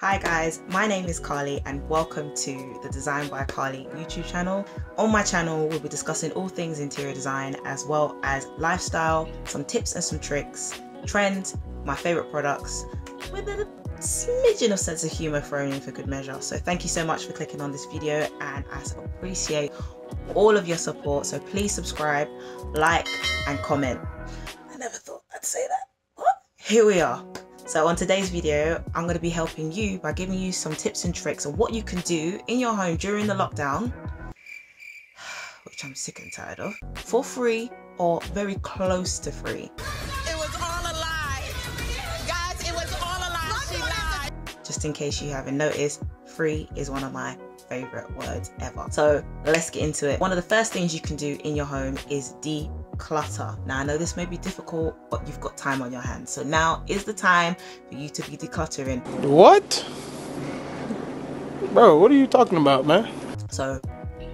Hi guys, my name is Carly and welcome to the Designed by Carly YouTube channel. On my channel, we'll be discussing all things interior design as well as lifestyle, some tips and some tricks, trends, my favorite products, with a smidgen of sense of humor thrown in for good measure. So thank you so much for clicking on this video and I appreciate all of your support. So please subscribe, like and comment. I never thought I'd say that. What? Here we are. So on today's video, I'm going to be helping you by giving you some tips and tricks on what you can do in your home during the lockdown, which I'm sick and tired of, for free or very close to free. It was all a lie. Guys, it was all a lie. She lied. Just in case you haven't noticed, free is one of my favorite words ever. So let's get into it. One of the first things you can do in your home is declutter. Now I know this may be difficult, but you've got time on your hands. So now is the time for you to be decluttering. What? Bro, what are you talking about, man? So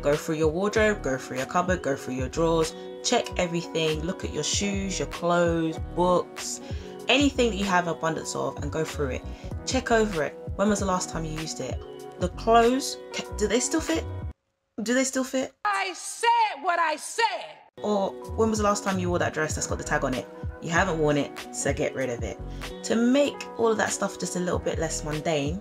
go through your wardrobe, go through your cupboard, go through your drawers, check everything, look at your shoes, your clothes, books, anything that you have abundance of and go through it. Check over it. When was the last time you used it? The clothes, do they still fit? Do they still fit? I said what I said. Or when was the last time you wore that dress that's got the tag on it? You haven't worn it, so get rid of it. To make all of that stuff just a little bit less mundane,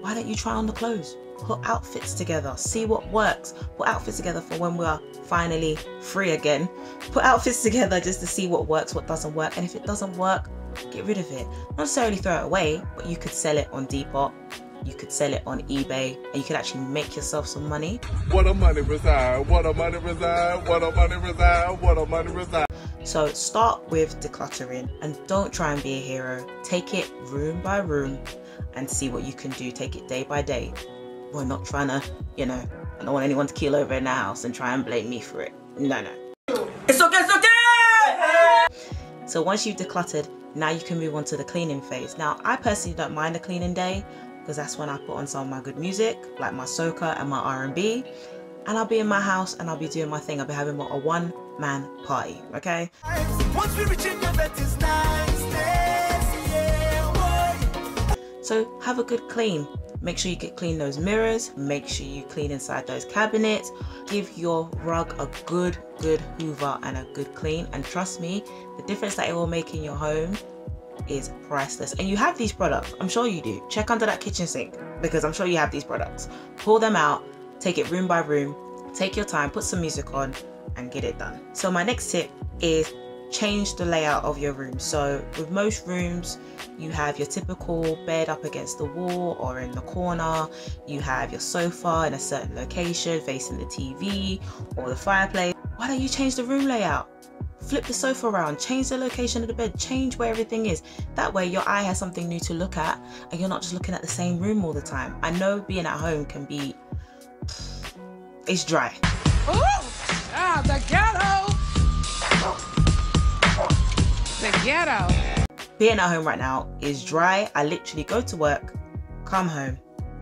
why don't you try on the clothes? Put outfits together, see what works. Put outfits together for when we are finally free again. Put outfits together just to see what works, what doesn't work. And if it doesn't work, get rid of it. Not necessarily throw it away, but you could sell it on Depop, you could sell it on eBay, and you could actually make yourself some money. What a money reside, what a money reside, what a money reside, what a money reside. So start with decluttering and don't try and be a hero. Take it room by room and see what you can do. Take it day by day. We're not trying to, you know, I don't want anyone to keel over in the house and try and blame me for it. No, no. It's okay, it's okay! So once you've decluttered, now you can move on to the cleaning phase. Now, I personally don't mind a cleaning day because that's when I put on some of my good music, like my soca and my R&B, and I'll be in my house and I'll be doing my thing. I'll be having what, a one-man party, okay? So have a good clean. Make sure you get clean those mirrors. Make sure you clean inside those cabinets. Give your rug a good, good hoover and a good clean. And trust me, the difference that it will make in your home is priceless. And you have these products. I'm sure you do. Check under that kitchen sink because I'm sure you have these products. Pull them out, take it room by room, take your time, put some music on and get it done. So my next tip is change the layout of your room. So with most rooms, you have your typical bed up against the wall or in the corner. You have your sofa in a certain location facing the TV or the fireplace. Why don't you change the room layout? Flip the sofa around, change the location of the bed, change where everything is. That way your eye has something new to look at and you're not just looking at the same room all the time. I know being at home can be, it's dry. Ooh, ah, the ghetto. The ghetto. being at home right now is dry. I literally go to work, come home,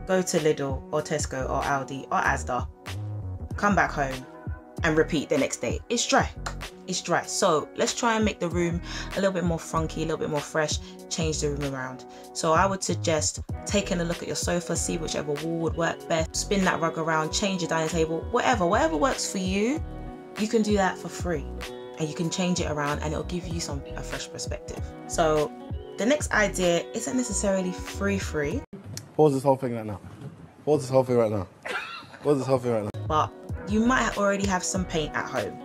go to Lidl or Tesco or Aldi or Asda, come back home and repeat the next day. It's dry. It's dry. So let's try and make the room a little bit more funky, a little bit more fresh, change the room around. So I would suggest taking a look at your sofa, see whichever wall would work best, spin that rug around, change your dining table, whatever, whatever works for you, you can do that for free and you can change it around and it'll give you some a fresh perspective. So the next idea isn't necessarily free free, Pause this whole thing right now. Pause this whole thing right now. Pause this whole thing right now. but you might already have some paint at home.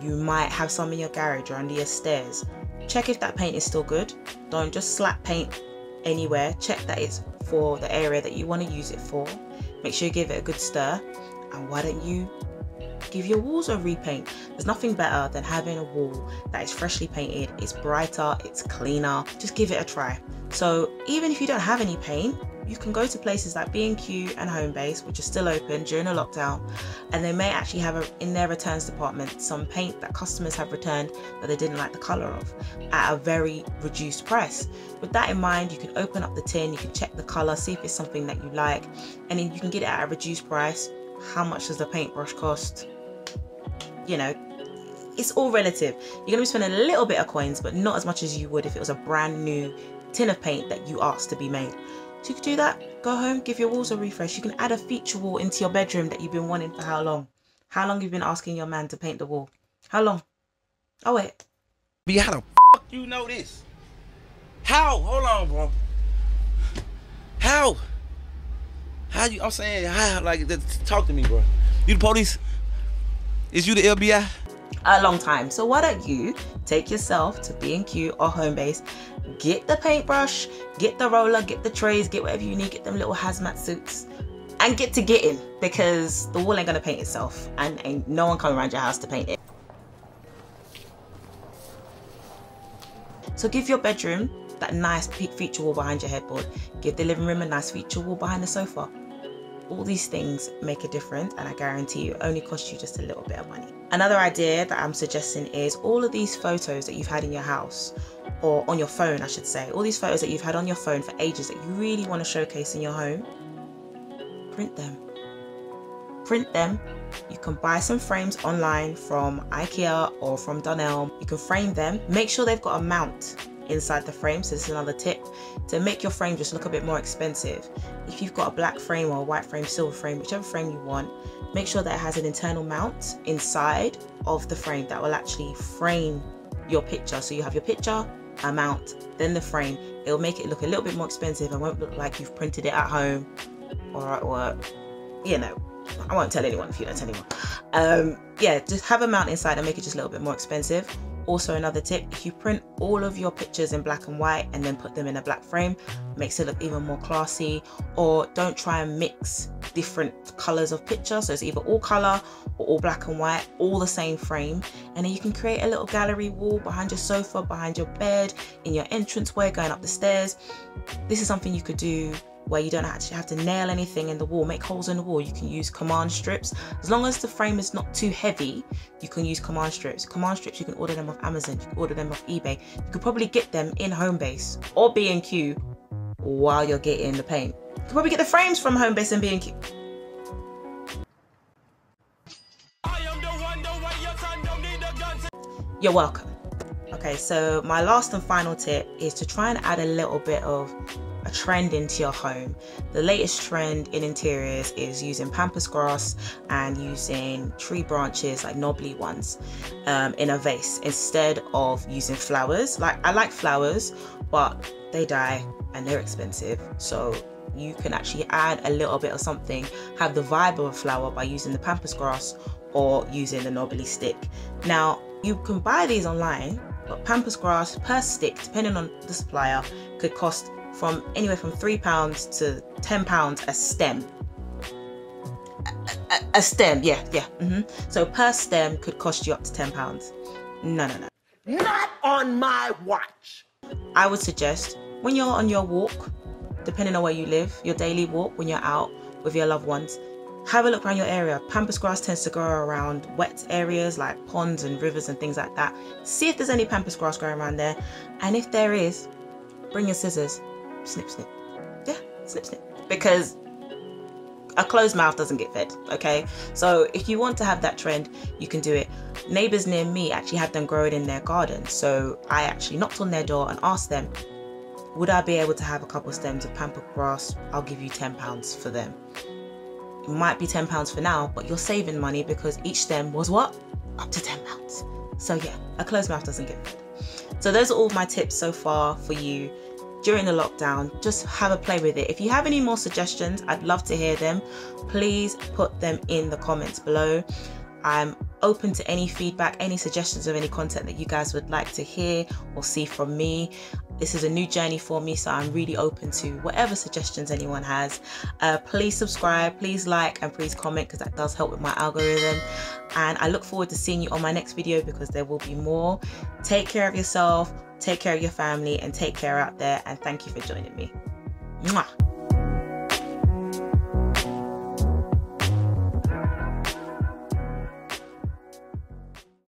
You might have some in your garage or under your stairs. Check if that paint is still good. Don't just slap paint anywhere. Check that it's for the area that you want to use it for. Make sure you give it a good stir. And why don't you give your walls a repaint? There's nothing better than having a wall that is freshly painted. It's brighter, it's cleaner. Just give it a try. So even if you don't have any paint, you can go to places like B&Q and Homebase, which are still open during a lockdown, and they may actually have a, in their returns department some paint that customers have returned that they didn't like the color of at a very reduced price. With that in mind, you can open up the tin, you can check the color, see if it's something that you like, and then you can get it at a reduced price. How much does the paintbrush cost? You know, it's all relative. You're gonna be spending a little bit of coins, but not as much as you would if it was a brand new tin of paint that you asked to be made. So you could do that, go home, give your walls a refresh. You can add a feature wall into your bedroom that you've been wanting for how long? How long you've been asking your man to paint the wall? How long? Oh wait. Be how the fuck you know this? How? Hold on, bro. How? How you? I'm saying how? Like, talk to me, bro. You the police? Is you the FBI? A long time. So why don't you take yourself to B&Q or Homebase, get the paintbrush, get the roller, get the trays, get whatever you need, get them little hazmat suits, and get to getting because the wall ain't gonna paint itself, and ain't no one coming around your house to paint it. So give your bedroom that nice feature wall behind your headboard. Give the living room a nice feature wall behind the sofa. All these things make a difference and I guarantee you only cost you just a little bit of money. Another idea that I'm suggesting is all of these photos that you've had in your house or on your phone I should say, all these photos that you've had on your phone for ages that you really want to showcase in your home, print them. Print them. You can buy some frames online from IKEA or from Dunelm. You can frame them. Make sure they've got a mount inside the frame. So this is another tip to make your frame just look a bit more expensive. If you've got a black frame or a white frame, silver frame, whichever frame you want, make sure that it has an internal mount inside of the frame that will actually frame your picture. So you have your picture, a mount, then the frame. It'll make it look a little bit more expensive and won't look like you've printed it at home or at work. You know, I won't tell anyone if you don't tell anyone. Um, yeah, just have a mount inside and make it just a little bit more expensive. Also another tip, if you print all of your pictures in black and white and then put them in a black frame, makes it look even more classy. Or don't try and mix different colors of picture. So it's either all color or all black and white, all the same frame. And then you can create a little gallery wall behind your sofa, behind your bed, in your entranceway, going up the stairs. This is something you could do where you don't actually have to nail anything in the wall, make holes in the wall. You can use command strips. As long as the frame is not too heavy, you can use command strips. Command strips, you can order them off Amazon, you can order them off eBay. You could probably get them in Homebase or B&Q while you're getting the paint. You could probably get the frames from Homebase and B&Q. You're welcome. Okay, so my last and final tip is to try and add a little bit of trend into your home. The latest trend in interiors is using pampas grass and using tree branches, like knobbly ones, um, in a vase instead of using flowers. Like I like flowers, but they die and they're expensive. So you can actually add a little bit of something, have the vibe of a flower by using the pampas grass or using the knobbly stick. Now you can buy these online but pampas grass per stick depending on the supplier could cost from anywhere from three pounds to ten pounds a stem. A, a, a stem, yeah, yeah. Mm-hmm. So per stem could cost you up to ten pounds. No, no, no. Not on my watch. I would suggest when you're on your walk, depending on where you live, your daily walk when you're out with your loved ones, have a look around your area. Pampas grass tends to grow around wet areas like ponds and rivers and things like that. See if there's any pampas grass growing around there, and if there is, bring your scissors snip, snip. Yeah, snip, snip. Because a closed mouth doesn't get fed, okay? So if you want to have that trend, you can do it. Neighbors near me actually had them growing in their garden. So I actually knocked on their door and asked them, would I be able to have a couple stems of pampas grass? I'll give you £10 for them. It might be £10 for now, but you're saving money because each stem was what? Up to £10. So yeah, a closed mouth doesn't get fed. So those are all my tips so far for you during the lockdown. Just have a play with it. If you have any more suggestions, I'd love to hear them. Please put them in the comments below. I'm open to any feedback, any suggestions of any content that you guys would like to hear or see from me. This is a new journey for me, so I'm really open to whatever suggestions anyone has. Uh, please subscribe, please like, and please comment because that does help with my algorithm. And I look forward to seeing you on my next video because there will be more. Take care of yourself, take care of your family, and take care out there. And thank you for joining me. Mwah.